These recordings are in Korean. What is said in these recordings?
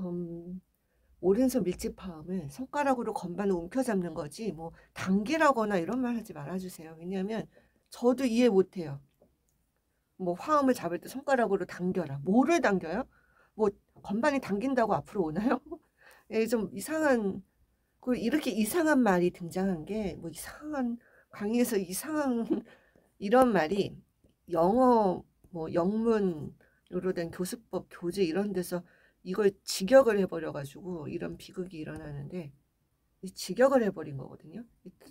음, 오른손 밀집파음을 손가락으로 건반을 움켜잡는 거지 뭐 당기라거나 이런 말 하지 말아주세요. 왜냐하면 저도 이해 못해요. 뭐 화음을 잡을 때 손가락으로 당겨라. 뭐를 당겨요? 뭐 건반이 당긴다고 앞으로 오나요? 예, 좀 이상한 그 이렇게 이상한 말이 등장한 게 뭐 이상한 강의에서 이상한 이런 말이 영어 뭐 영문으로 된 교수법 교재 이런 데서 이걸 직역을 해버려 가지고 이런 비극이 일어나는데 직역을 해버린 거거든요.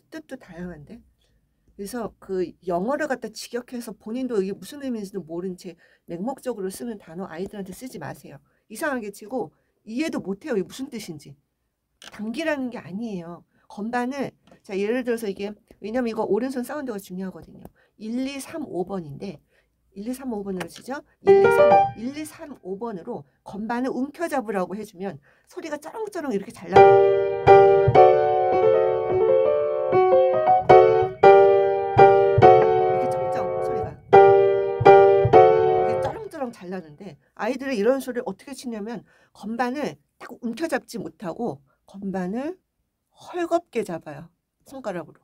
뜻도 다양한데 그래서 그 영어를 갖다 직역해서 본인도 이게 무슨 의미인지도 모른 채 맹목적으로 쓰는 단어 아이들한테 쓰지 마세요. 이상하게 치고 이해도 못해요. 이게 무슨 뜻인지. 단기라는 게 아니에요. 건반을 자 예를 들어서 이게 왜냐면 이거 오른손 사운드가 중요하거든요. 1, 2, 3, 5번인데 1, 2, 3, 5번으로 치죠? 1, 2, 3, 5. 1, 2, 3, 5번으로 건반을 움켜잡으라고 해주면 소리가 쩌렁쩌렁 이렇게 잘 나와요. 이렇게 쩌렁쩌렁 소리가. 이게 쩌렁쩌렁 잘 나는데 아이들이 이런 소리를 어떻게 치냐면 건반을 딱 움켜잡지 못하고 건반을 헐겁게 잡아요. 손가락으로.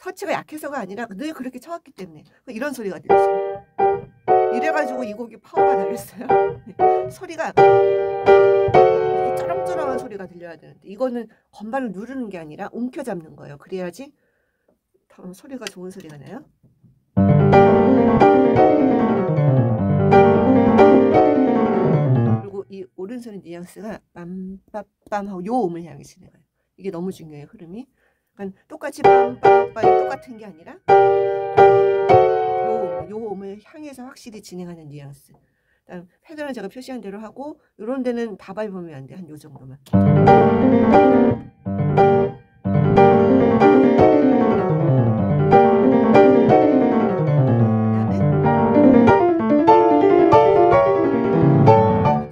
터치가 약해서가 아니라 늘 그렇게 쳐왔기 때문에 이런 소리가 들리죠. 이래가지고 이 곡이 파워가 나겠어요. 소리가 이렇게 쩌렁쩌렁한 소리가 들려야 되는데 이거는 건반을 누르는 게 아니라 움켜잡는 거예요. 그래야지 소리가 좋은 소리가 나요. 그리고 이 오른손의 뉘앙스가 빰빰빰 하고 요 음을 향해 진행해요. 이게 너무 중요해요. 흐름이. 똑같이 빰빰빰이 똑같은 게 아니라 요, 요 음을 향해서 확실히 진행하는 뉘앙스. 그다음 패턴은 제가 표시한 대로 하고 이런 데는 다 밟으면 안 돼. 한 요 정도만.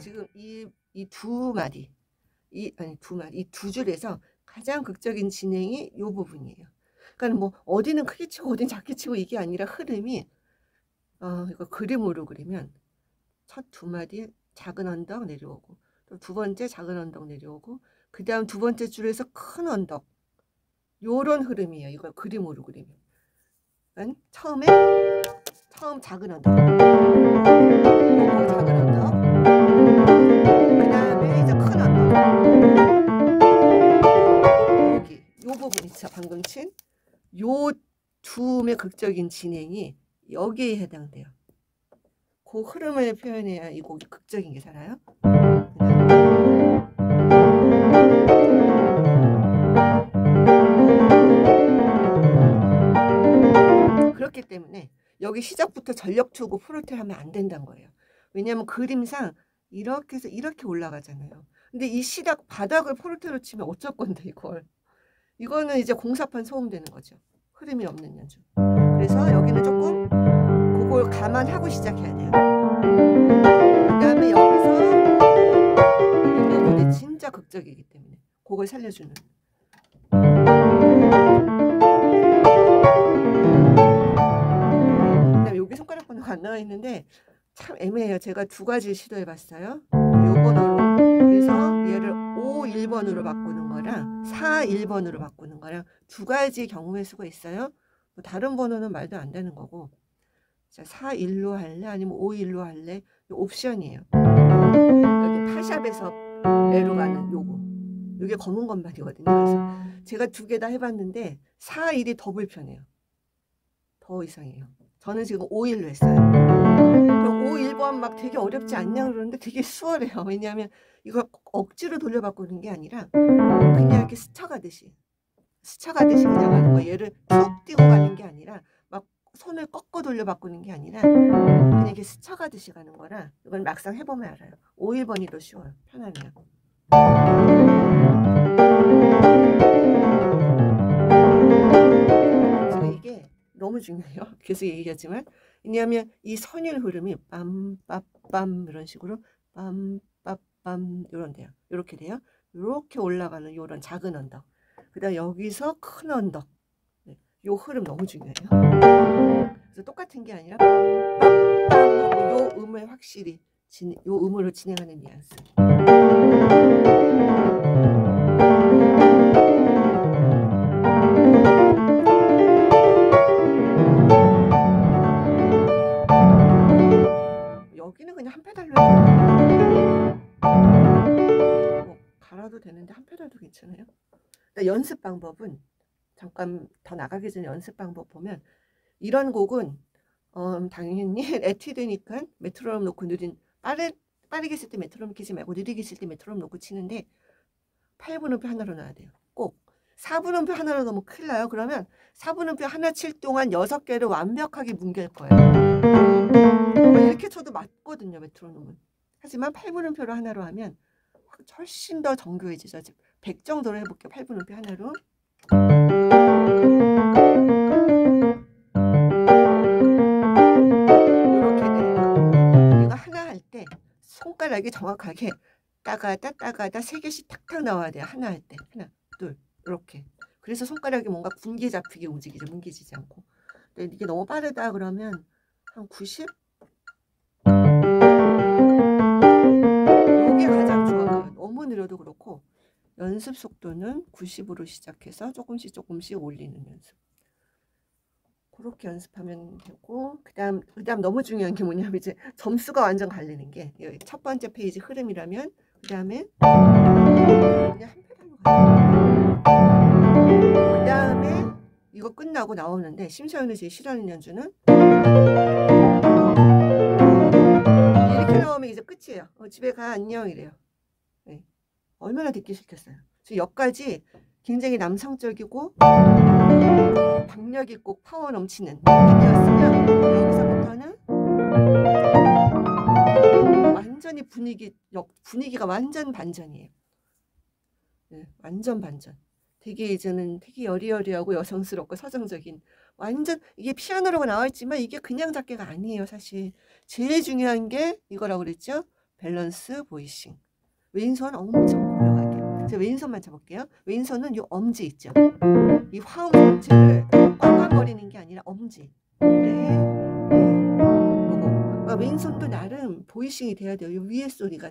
지금 이 이 두 마디 이 아니 두 마디 이 두 줄에서 가장 극적인 진행이 요 부분이에요. 그러니까 뭐 어디는 크게 치고 어디는 작게 치고 이게 아니라 흐름이 어 이거 그림으로 그리면 첫 두 마디 작은 언덕 내려오고 또 두 번째 작은 언덕 내려오고 그 다음 두 번째 줄에서 큰 언덕 요런 흐름이에요. 이걸 그림으로 그리면 그러니까 처음에 처음 작은 언덕 작은 언덕 있죠. 방금 친. 요 둠의 극적인 진행이 여기에 해당돼요. 그 흐름을 표현해야 이 곡이 극적인 게 살아요. 그렇기 때문에 여기 시작부터 전력 주고 프로텔 하면 안 된다는 거예요. 왜냐하면 그림상 이렇게 해서 이렇게 올라가잖아요. 근데 이 시작 바닥을 포르테로 치면 어쩔 건데 이걸. 이거는 이제 공사판 소음되는 거죠. 흐름이 없는 연주. 그래서 여기는 조금 그걸 감안하고 시작해야 돼요. 그 다음에 여기서 이 멜로디 진짜 극적이기 때문에 그걸 살려주는. 그다음에 여기 손가락 번호가 안 나와 있는데 참 애매해요. 제가 두 가지 시도해 봤어요. 요 번호로 그래서 얘를 5, 1번으로 바꾸는 거랑 4, 1번으로 바꾸는 거랑 두 가지 경우의 수가 있어요. 뭐 다른 번호는 말도 안 되는 거고 자, 4, 1로 할래? 아니면 5, 1로 할래? 옵션이에요. 여기 파샵에서 레로 가는 요거. 이게 검은 건반이거든요. 그래서 제가 두 개 다 해봤는데 4, 1이 더 불편해요. 더 이상해요. 저는 지금 5, 1로 했어요. 그럼 5, 1번 막 되게 어렵지 않냐 그러는데 되게 수월해요. 왜냐하면 이걸 억지로 돌려바꾸는 게 아니라 그냥 이렇게 스쳐가듯이 스쳐가듯이 그냥 가는 거 얘를 툭 띄고 가는 게 아니라 막 손을 꺾어 돌려바꾸는 게 아니라 그냥 이렇게 스쳐가듯이 가는 거라 이건 막상 해보면 알아요. 5, 1번이 더 쉬워요. 편하네요. 너무 중요해요. 계속 얘기하지만 왜냐하면 이 선율 흐름이 빰빰빰 이런 식으로 빰빰빰 이런 데요. 이렇게 돼요. 이렇게 올라가는 이런 작은 언덕. 그다음 여기서 큰 언덕. 네, 요 흐름 너무 중요해요. 그래서 똑같은 게 아니라 요 음을 확실히 진, 요 음으로 진행하는 뉘앙스. 괜찮아요. 그러니까 연습 방법은 잠깐 더 나가기 전에 연습 방법 보면 이런 곡은 어, 당연히 에티드니까 메트로놈 놓고 느린 빠르, 빠르게 쓸 때 메트로놈 키지 말고 느리게 쓸 때 메트로놈 놓고 치는데 8분음표 하나로 놔야 돼요. 꼭 4분음표 하나로 넣으면 큰일 나요. 그러면 4분음표 하나 칠 동안 6개를 완벽하게 뭉갤 거예요. 뭐 이렇게 쳐도 맞거든요. 메트로놈은. 하지만 8분음표로 하나로 하면 훨씬 더 정교해지죠. 100 정도로 해볼게요. 8분음표 하나로. 이렇게 돼요. 이거 하나 할 때 손가락이 정확하게 따가다 따가다 세 개씩 탁탁 나와야 돼요. 하나 할 때. 하나, 둘, 이렇게. 그래서 손가락이 뭔가 분기 잡히게 움직이죠. 뭉개지지 않고. 근데 이게 너무 빠르다 그러면 한 90? 이게 가장 좋아요. 너무 느려도 그렇고 연습 속도는 90으로 시작해서 조금씩 조금씩 올리는 연습. 그렇게 연습하면 되고 그다음 그다음 너무 중요한 게 뭐냐면 이제 점수가 완전 갈리는 게 첫 번째 페이지 흐름이라면 그다음에. 그다음에 이거 끝나고 나오는데 심서연이 제일 싫어하는 연주는 이렇게 나오면 이제 끝이에요. 어, 집에 가 안녕 이래요. 네. 얼마나 듣기 싫겠어요. 지금 여기까지 굉장히 남성적이고 박력 있고 파워 넘치는 느낌이었으면 여기서부터는 완전히 분위기 역 분위기가 완전 반전이에요. 네, 완전 반전. 되게 이제는 되게 여리여리하고 여성스럽고 서정적인 완전 이게 피아노라고 나와 있지만 이게 그냥 작게가 아니에요 사실 제일 중요한 게 이거라고 그랬죠 밸런스 보이싱 왼손 엄청 제가 왼손만 잡을게요. 왼손은 이 엄지 있죠? 이 화음 전체를 꽝꽝거리는 게 아니라 엄지. 네, 네. 그러니까 왼손도 나름 보이싱이 돼야 돼요. 이 위에 소리가